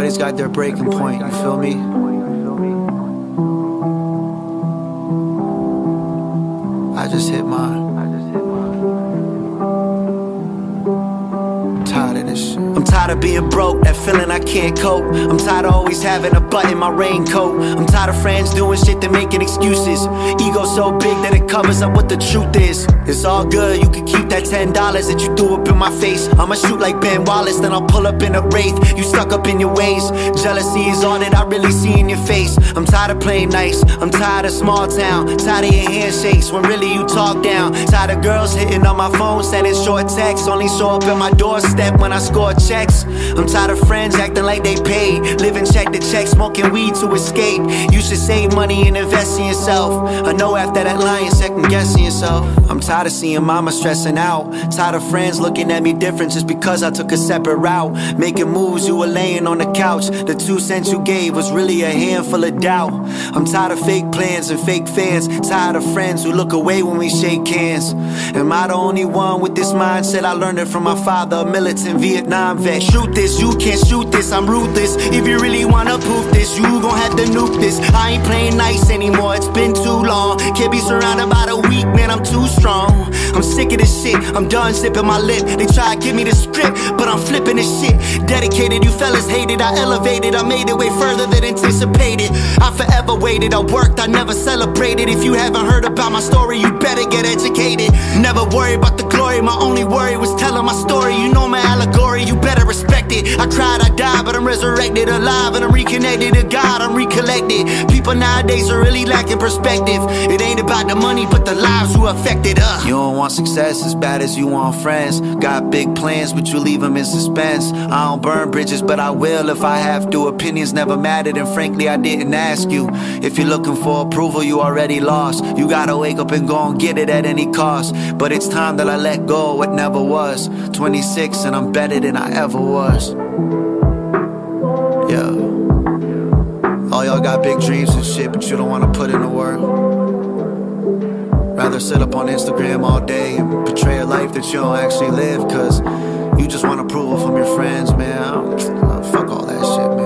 Everybody's got their breaking point, you feel me? I just hit mine. Tired of being broke, that feeling I can't cope. I'm tired of always having a butt in my raincoat. I'm tired of friends doing shit that making excuses. Ego so big that it covers up what the truth is. It's all good, you can keep that $10 that you threw up in my face. I'ma shoot like Ben Wallace, then I'll pull up in a wraith. You stuck up in your ways. Jealousy is all that I really see in your face. I'm tired of playing nice, I'm tired of small town. Tired of your handshakes when really you talk down. Tired of girls hitting on my phone, sending short texts. Only show up at my doorstep when I score checks. I'm tired of friends acting like they paid. Living check to check, smoking weed to escape. You should save money and invest in yourself. I know after that lying, second guessing yourself. I'm tired of seeing mama stressing out. Tired of friends looking at me different just because I took a separate route. Making moves, you were laying on the couch. The two cents you gave was really a handful of doubt. I'm tired of fake plans and fake fans. Tired of friends who look away when we shake hands. Am I the only one with this mindset? I learned it from my father, a militant Vietnam vet. Shoot this, you can't shoot this, I'm ruthless. If you really wanna prove this, you gon' have to nuke this. I ain't playing nice anymore, it's been too long. I'm sick of this shit, I'm done zipping my lip. They try to give me the script, but I'm flipping this shit. Dedicated, you fellas hated, I elevated, I made it way further than anticipated. I forever waited, I worked, I never celebrated. If you haven't heard about my story, you better get educated. Never worry about the glory, my only worry was telling my story. You know my allegory, you better respect it. I cried, I died, but I'm resurrected alive, and I'm reconnected to God, I'm recollected. People nowadays are really lacking perspective. It ain't about the money, but the lives who affected us. You don't want success as bad as you want friends. Got big plans, but you leave them in suspense. I don't burn bridges, but I will if I have to. Opinions never mattered, and frankly, I didn't ask you. If you're looking for approval, you already lost. You gotta wake up and go and get it at any cost. But it's time that I let go what never was. 26, and I'm better than I ever was. Yeah. All y'all got big dreams and shit, but you don't wanna put in the work. Rather sit up on Instagram all day and portray a life that you don't actually live, cause you just want approval from your friends, man. Fuck all that shit, man.